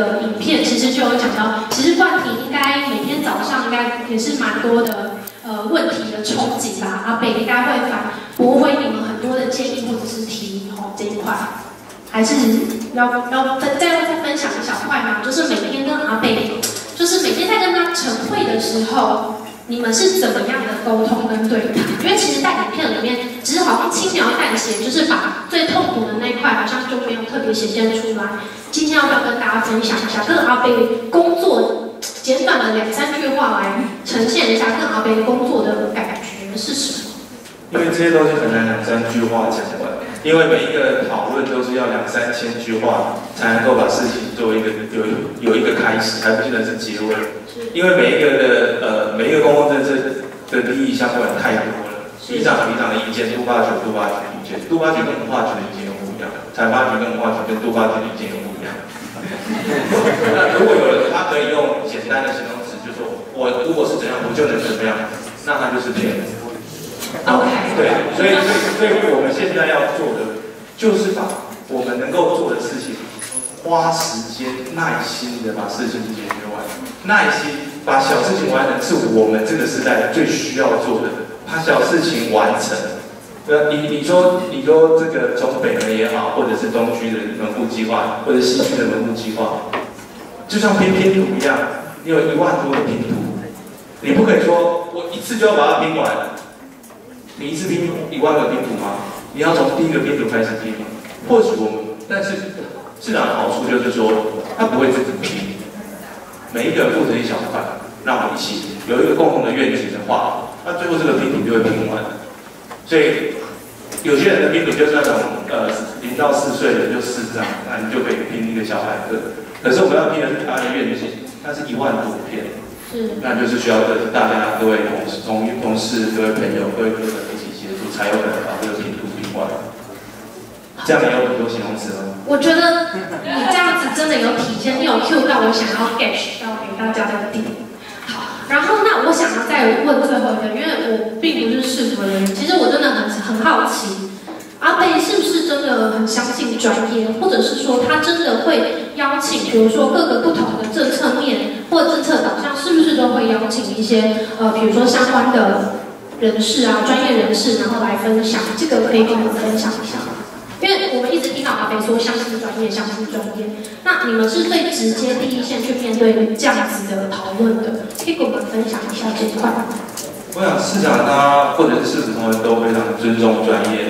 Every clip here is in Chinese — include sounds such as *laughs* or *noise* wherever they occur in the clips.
个影片，其实就有讲到，其实冠廷应该每天早上应该也是蛮多的呃问题的憧憬吧。阿北应该会反驳回你们很多的建议或者是提议哦这一块，还是要要分再再分享一小块嘛？就是每天跟阿北，就是每天在跟他晨会的时候。你们是怎么样的沟通跟对谈？因为其实，在影片里面，只是好像轻描淡写，就是把最痛苦的那一块，好像就没有特别显现出来。今天要不要跟大家分享一下，跟阿贝工作简短的两三句话来呈现一下，跟阿贝工作的感觉是什么？因为这些东西很难两三句话讲完，因为每一个讨论都是要两三千句话才能够把事情做一个有有一个开始，还不见得是结尾。因为每一个的呃每一个公共政策的利益相关太多了，局长局长的意见，杜发局杜发局意见，杜发局跟文化局的意见又不一样，采发局跟文化局跟杜发局的意见又不一样。那如果有人他可以用简单的形容词，就说我如果是怎样，我就能怎么样，那他就是骗人。OK。对，所以所以所以我们现在要做的，就是把我们能够做的事情，花时间耐心的把事情解决完。耐心把小事情完成，是我们这个时代最需要做的。把小事情完成，呃，你你说你说这个从北门也好，或者是东区的门户计划，或者西区的门户计划，就像拼拼图一样，你有一万多的拼图，你不可以说我一次就要把它拼完。你一次拼一万个拼图吗？你要从第一个拼图开始拼。或许我们，但是市长的好处就是说，他不会自己拼。每一个人负责一小块，让我们一起有一个共同的愿景的话，那最后这个拼图就会拼完。所以有些人的拼图就是那种呃零到四岁的就四张，那你就可以拼一个小孩子。可是我们要拼的是他的愿景，那是一万多片，是，那就是需要各大家各位同事、同同事、各位朋友、各位哥们一起协助，才有可能把这。这样有很多形容词吗？我觉得你这样子真的有体现，你有 Q 到我想要 get 到给大家的点。好，然后那我想要再问最后一个，因为我并不是市府的人，其实我真的很很好奇，阿贝是不是真的很相信专业，或者是说他真的会邀请，比如说各个不同的政策面或政策导向，是不是都会邀请一些呃，比如说相关的人士啊，专业人士，然后来分享，这个可以跟我们分享一下。因为我们一直听到阿北说相信专业，相信专业。那你们是最直接第一线去面对这样子的讨论的，可以跟我们分享一下这一块？我想市长他或者是市府同仁都非常尊重专业，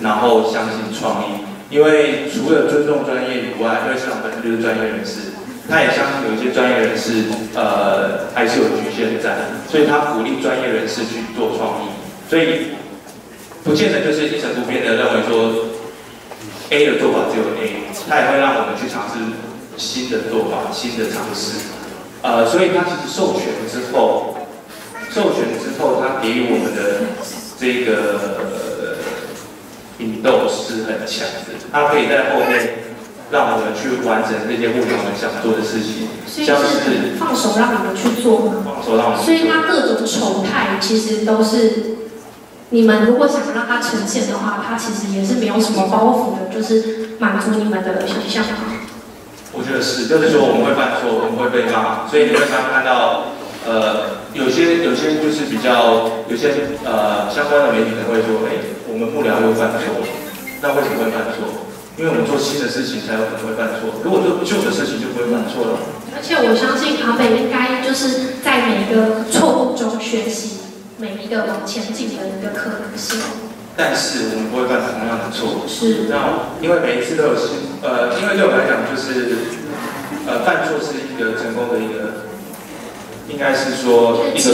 然后相信创意。因为除了尊重专业以外，因为市长本身就是专业人士，他也相信有一些专业人士呃还是有局限在，所以他鼓励专业人士去做创意。所以不见得就是一成不变的认为说。A 的做法只有 A，他也会让我们去尝试新的做法、新的尝试。呃，所以他其实授权之后，授权之后，他给予我们的这个引导是很强的。他可以在后面让我们去完成这些我们想做的事情，像是放手让你们去做吗？放手让我们。所以他各种丑态其实都是。你们如果想让它呈现的话，它其实也是没有什么包袱的，就是满足你们的想象。我觉得是，就是说我们会犯错，我们会被骂，所以你会常常看到，呃，有些有些就是比较有些呃相关的媒体可能会说，哎，我们幕僚又犯错，那为什么会犯错？因为我们做新的事情才有可能会犯错，如果做旧的事情就不会犯错了。而且我相信阿北应该就是在每一个错误中学习。每一个往前进的一个可能性，但是我们不会犯同样的错。是。那因为每一次都有新，呃，因为对我来讲就是，呃，犯错是一个成功的一个，应该是说一个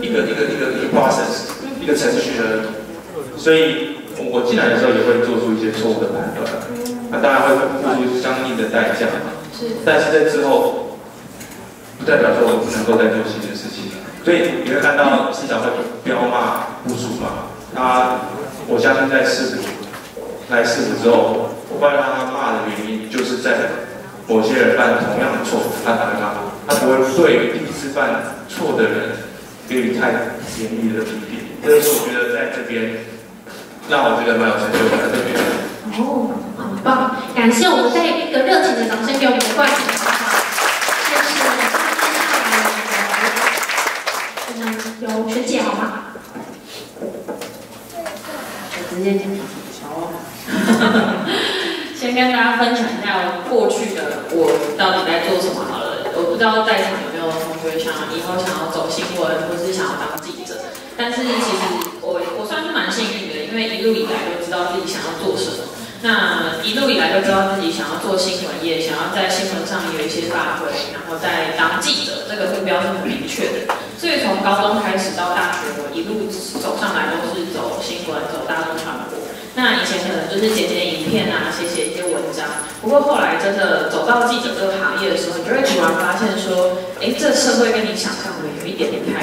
一个一个一个一个一个 process，一个程序而已。所以我进来的时候也会做出一些错误的判断，那当然会付出相应的代价。是。但是在之后，不代表说我不能够再做新的事情。所以你会看到市长会彪骂部署嘛？他，我相信在市府来市府之后，我发现他骂的原因就是在某些人犯同样的错，他才会骂。他不会对第一次犯错的人给予太严厉的批评。这是我觉得在这边让我觉得蛮有成就感的这边。哦，很很棒。感谢我们再一个热情的掌声给我们的冠来有学姐好吗？我直接进去瞧。先跟大家分享一下过去的我到底在做什么好了。我不知道在场有没有同学想以后想要走新闻，或是想要当记者。但是其实我我算是蛮幸运的，因为一路以来都知道自己想要做什么。那一路以来都知道自己想要做新闻业，想要在新闻上有一些发挥，然后再当记者，这个目标是很明确的。所以从高中开始到大学，我一路走上来都是走新闻，走大众传播。那以前可能就是剪剪影片啊，写写一些文章。不过后来真的走到记者这个行业的时候，你就会突然发现说，哎，这社会跟你想象的有一点点太。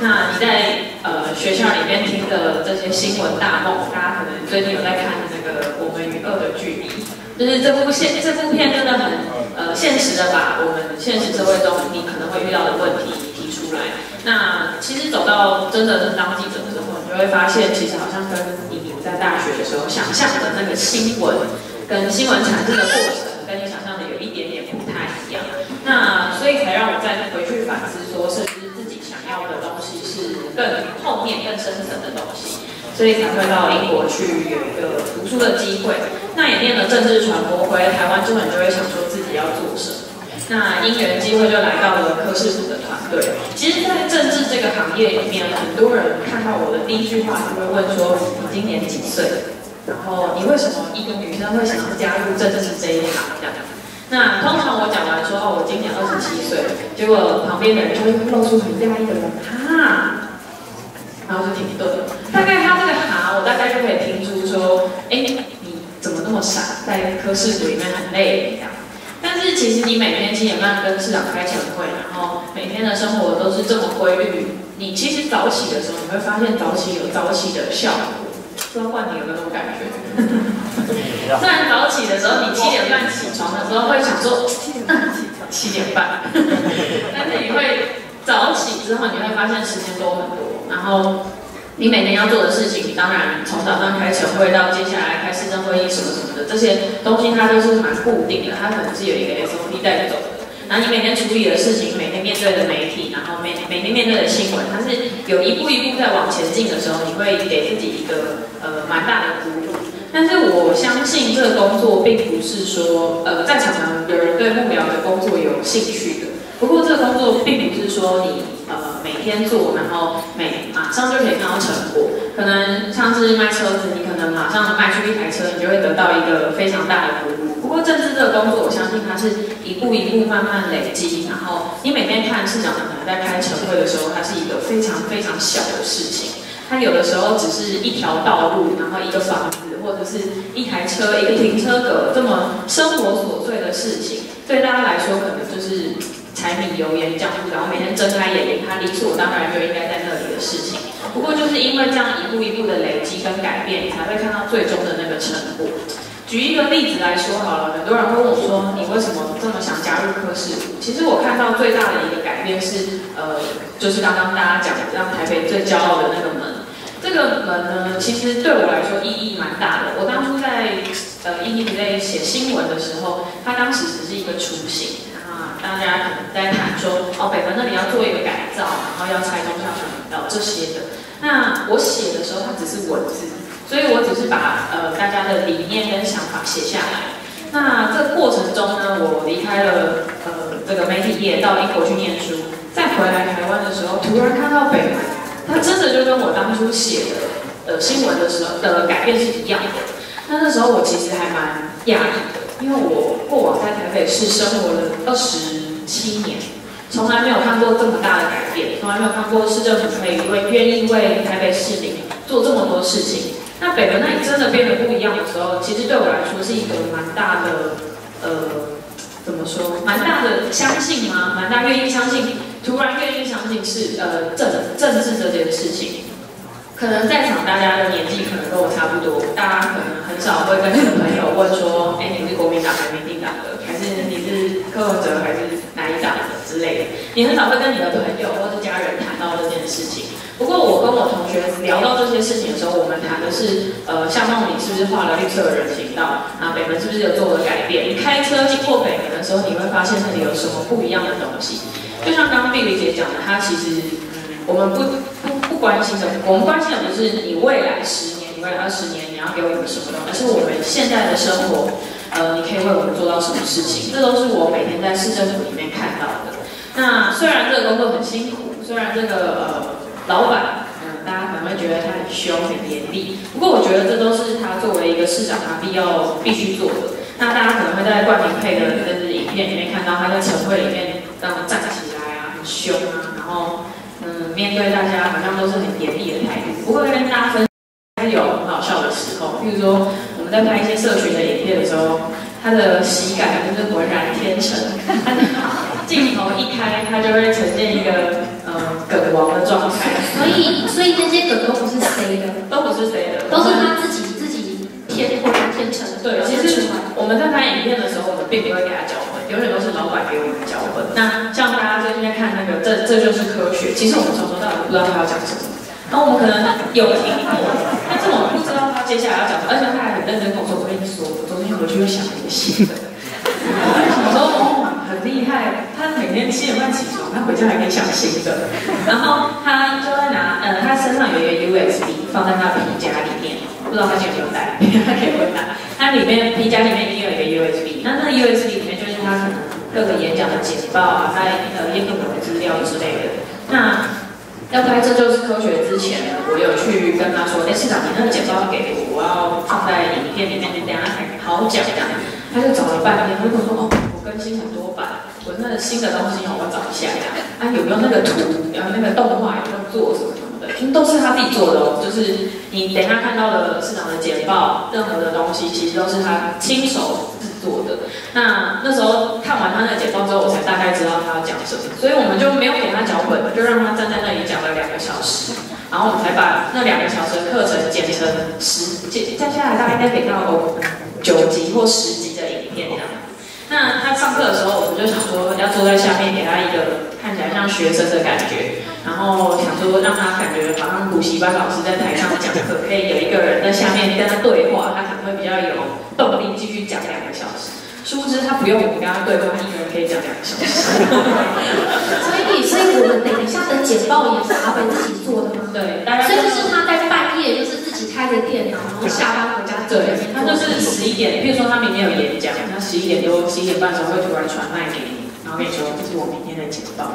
那你在呃学校里面听的这些新闻大梦，大家可能最近有在看那个《我们与恶的距离》，就是这部现这部片真的很呃现实的把我们现实社会中你可能会遇到的问题提出来。那其实走到真的是当记者之后，你就会发现，其实好像跟你在大学的时候想象的那个新闻跟新闻产生的过程，跟你想象的有一点点不太一样。那所以才让我再回去反思说，是不是自己想要的东西是更后面、更深层的东西，所以才会到英国去有一个读书的机会。那也念了政治传播，回台湾之后，你就会想说自己要做什么。那因缘机会就来到了科室部的团队。其实，在政治这个行业里面，很多人看到我的第一句话就会问说：“你今年几岁？然后你为什么一个女生会想要加入政治这一行？”这样。那通常我讲完说：“哦，我今年二十七岁。”结果旁边的人就会露出很讶异的人，哈，然后就停顿了。大概他这个哈，我大概就可以听出说：“哎，你怎么那么傻？在科室里面很累这样。”但是其实你每天七点半跟市长开晨会，然后每天的生活都是这么规律。你其实早起的时候，你会发现早起有早起的效果。不知道冠廷有没有那种感觉？虽然早起的时候，你七点半起床的时候会想说七点半起床，七点半，*laughs* 但是你会早起之后，你会发现时间多很多，然后。你每天要做的事情，当然从早上开晨会到接下来开市政会议什么什么的，这些东西它都是蛮固定的，它可能是有一个 SOP 带走。然后你每天处理的事情，每天面对的媒体，然后每每天面对的新闻，它是有一步一步在往前进的时候，你会给自己一个呃蛮大的鼓舞。但是我相信这个工作并不是说呃在场的有人对幕僚的工作有兴趣的。不过这个工作并不是说你呃每天做，然后每马上就可以看到成果。可能像是卖车子，你可能马上卖出一台车，你就会得到一个非常大的鼓舞。不过政治这个工作，我相信它是一步一步慢慢累积。然后你每天看市长可能在开晨会的时候，它是一个非常非常小的事情。它有的时候只是一条道路，然后一个房子，或者是一台车、一个停车格，这么生活琐碎的事情，对大家来说可能就是。柴米油盐酱醋，然后每天睁开眼睛，他理所当然就应该在那里的事情。不过就是因为这样一步一步的累积跟改变，你才会看到最终的那个成果。举一个例子来说好了，很多人会问我说：“你为什么这么想加入科室？”其实我看到最大的一个改变是，呃，就是刚刚大家讲的，让台北最骄傲的那个门。这个门呢，其实对我来说意义蛮大的。我当初在呃英语类写新闻的时候，它当时只是一个雏形。大家可能在谈说，哦，北门那里要做一个改造，然后要拆东校学频道这些的。那我写的时候，它只是文字，所以我只是把呃大家的理念跟想法写下来。那这过程中呢，我离开了呃这个媒体业，到英国去念书，再回来台湾的时候，突然看到北门，它真的就跟我当初写的呃新闻的时候的改变是一样的。那那时候我其实还蛮讶异的。因为我过往在台北市生活了二十七年，从来没有看过这么大的改变，从来没有看过市政府可以为愿意为台北市民做这么多事情。那北门那里真的变得不一样的时候，其实对我来说是一个蛮大的，呃，怎么说？蛮大的相信吗？蛮大愿意相信，突然愿意相信是呃政政治这件事情。可能在场大家的年纪可能跟我差不多，大家可能很少会跟你的朋友问说，哎，你是国民党还是民进党的，还是你是柯文哲还是哪一党的之类的。你很少会跟你的朋友或是家人谈到这件事情。不过我跟我同学聊到这些事情的时候，我们谈的是，呃，像梦里是不是画了绿色的人行道？啊，北门是不是有做了改变？你开车经过北门的时候，你会发现那里有什么不一样的东西？就像刚刚碧丽姐讲的，她其实，我们不不不关心的，我们关心的不是你未来十未来二十年你要给我们什么东西，而是我们现在的生活，呃，你可以为我们做到什么事情？这都是我每天在市政府里面看到的。那虽然这个工作很辛苦，虽然这个呃老板，嗯，大家可能会觉得他很凶很严厉，不过我觉得这都是他作为一个市长他必要必须做的。那大家可能会在冠名配的就是影片里面看到他在晨会里面这样站起来啊，很凶啊，然后嗯面对大家好像都是很严厉的态度。不过跟大家分，比如说我们在拍一些社群的影片的时候，他的喜感就是浑然天成。*laughs* 镜头一开，他就会呈现一个呃梗王的状态。所以，所以那些梗都不是谁的，都不是谁的，都是他自己自己天浑然天成。对，其实我们在拍影片的时候，我们并不会给他脚本，永远都是老板给我们脚本。那像大家最近在看那个，这这就是科学。其实我们从头到尾不知道他要讲什么，然后我们可能有听过，但是我们不知道他接下来要讲什么，而且他还很认真跟我说：“我跟你说，我昨天回去又想了一个新的。”我说：“哦，很厉害。”他每天七点半起床，他回家还可以想新的。然后他就会拿，呃，他身上有一个 USB 放在他皮夹里面，不知道他有没有带，他可以回答。他里面皮夹里面一定有一个 USB，那那个 USB 里面就是他可能各个演讲的简报啊，他呃叶克膜的资料之类的。那要拍这就是科学之前，我有去跟他说，哎，市长，你那个剪刀要给我，我要放在影片里面，你等下好讲这样。他就找了半天，他就跟我说，哦，我更新很多版，我那新的东西哦，我找一下呀。啊，有没有那个图，然后那个动画有没有做什么，都是他自己做的哦。就是你等下看到的市场的简报，任何的东西其实都是他亲手制作的。那那时候看完他那个简报之后，我才大概知道他要讲什么，所以我们就没有给他脚本，就让他站在那里讲了两个小时，然后我们才把那两个小时的课程剪成十，剪接下来大概应该给到九集或十集。这样，那他上课的时候，我们就想说要坐在下面，给他一个看起来像学生的感觉，然后想说让他感觉好像补习班老师在台上讲课，可以有一个人在下面跟他对话，他可能会比较有动力继续讲两个小时。殊不知他不用我们跟他对话，他一个人可以讲两个小时。*laughs* 所以，所以我们等一下的简报也是阿本自己做的吗？对，所以就是他在半夜就是自己开着电脑，然后下班回家。对，他就是十一点，比如说他明天有演讲，他十一点多、十一点半的时候会突然传麦给你，然后跟你说这是我明天的简报，*laughs*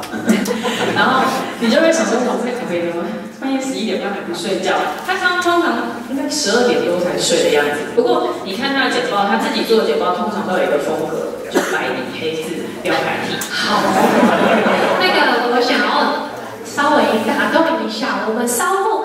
*laughs* 然后你就会想说，我这可以吗？半夜十一点半还不睡觉？他刚通常应该十二点多才睡的样子。不过你看他的剪报，他自己做的剪报通常都有一个风格，就白底黑字标楷体。好，那个我想要稍微打断一下，我们稍后。